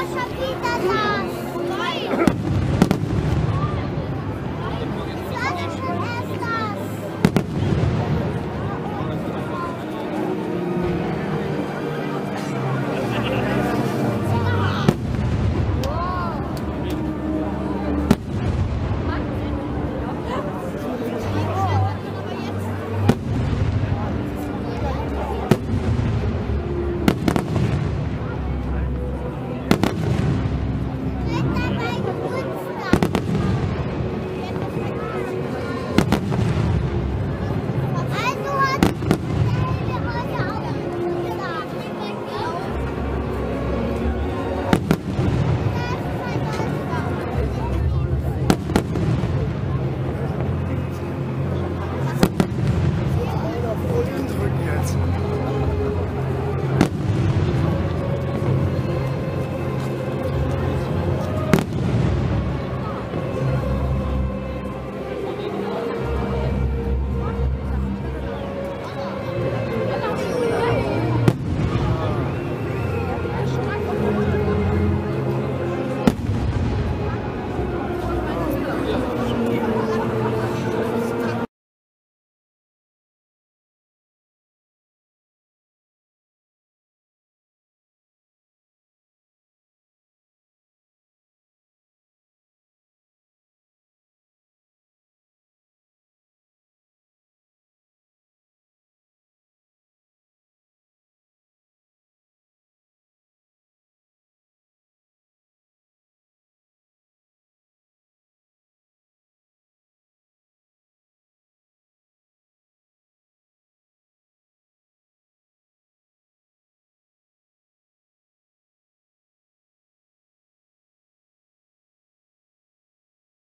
我想闭的